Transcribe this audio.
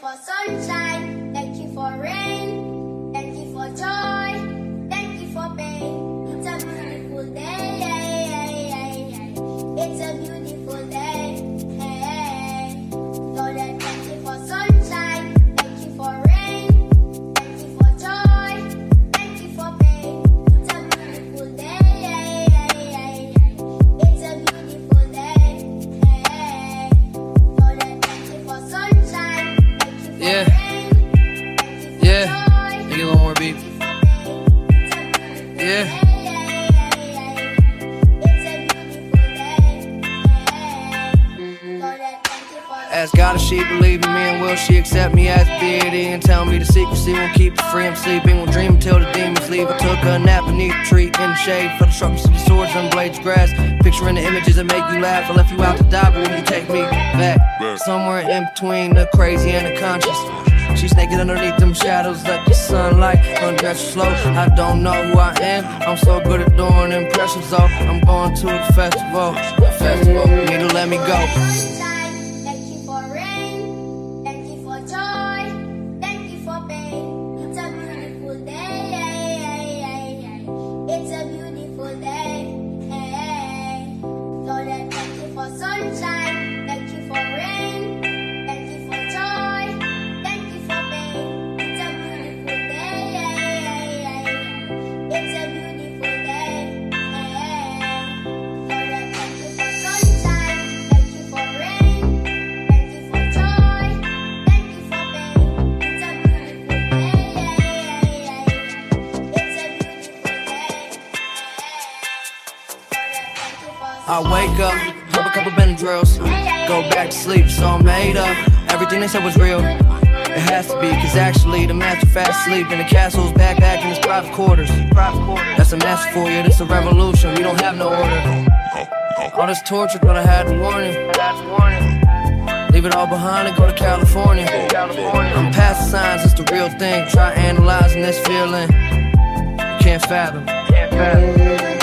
for sunshine. Thank you for rain. Yeah. Ask God if she believe in me and will she accept me as deity and tell me the secrecy won't keep her free. I'm sleeping, will dream until the demons leave. I took a nap beneath a tree in the shade, felt the sharpness of the swords and blades of grass. Picturing the images that make you laugh. I left you out to die, but will you take me back? Somewhere in between the crazy and the conscious. She's naked underneath them shadows, let the sunlight undress slow. I don't know who I am. I'm so good at doing impressions, though. I'm going to the festival. Festival, you need to let me go. I wake up, have a couple Benadryls, go back to sleep, so I'm made up. Everything they said was real. It has to be, cause actually the master fast asleep in the castle's back back in his private quarters. That's a mess for you, this a revolution, we don't have no order. All this torture, but I had the warning. Leave it all behind and go to California. I'm past the signs, it's the real thing. Try analyzing this feeling. Can't fathom. Can't fathom.